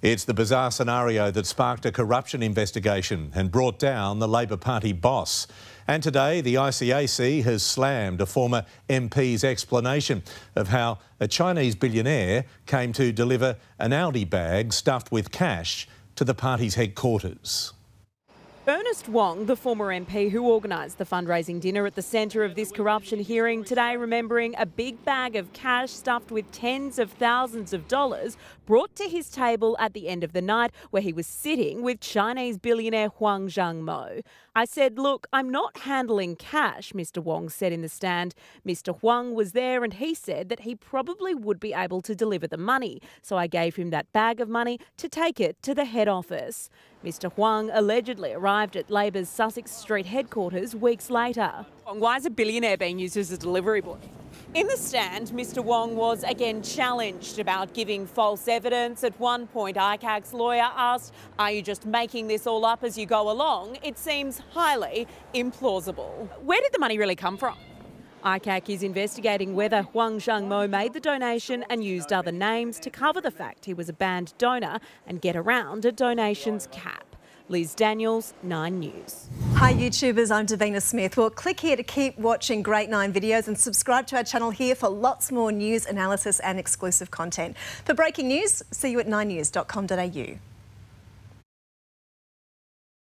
It's the bizarre scenario that sparked a corruption investigation and brought down the Labor Party boss. And today, the ICAC has slammed a former MP's explanation of how a Chinese billionaire came to deliver an Aldi bag stuffed with cash to the party's headquarters. Ernest Wong, the former MP who organised the fundraising dinner at the centre of this corruption hearing today, remembering a big bag of cash stuffed with tens of thousands of dollars brought to his table at the end of the night where he was sitting with Chinese billionaire Huang Xiangmo. I said, Look, I'm not handling cash, Mr. Wong said in the stand. Mr. Huang was there and he said that he probably would be able to deliver the money. So I gave him that bag of money to take it to the head office. Mr. Huang allegedly arrived at Labor's Sussex Street headquarters weeks later. Why is a billionaire being used as a delivery boy? In the stand, Mr. Wong was again challenged about giving false evidence. At one point, ICAC's lawyer asked, Are you just making this all up as you go along? It seems highly implausible. Where did the money really come from? ICAC is investigating whether Huang Xiangmo made the donation and used other names to cover the fact he was a banned donor and get around a donations cap. Liz Daniels, 9 News. Hi YouTubers, I'm Davina Smith. Well, click here to keep watching Great 9 videos and subscribe to our channel here for lots more news, analysis and exclusive content. For breaking news, see you at 9news.com.au.